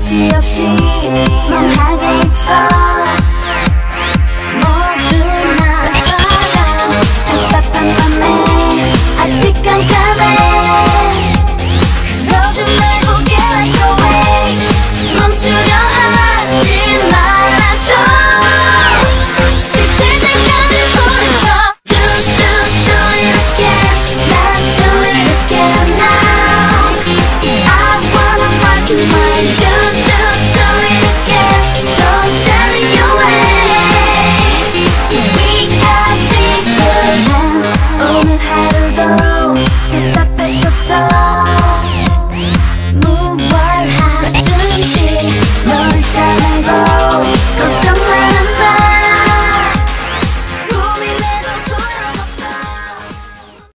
끝이 없이 멍하게 my dumb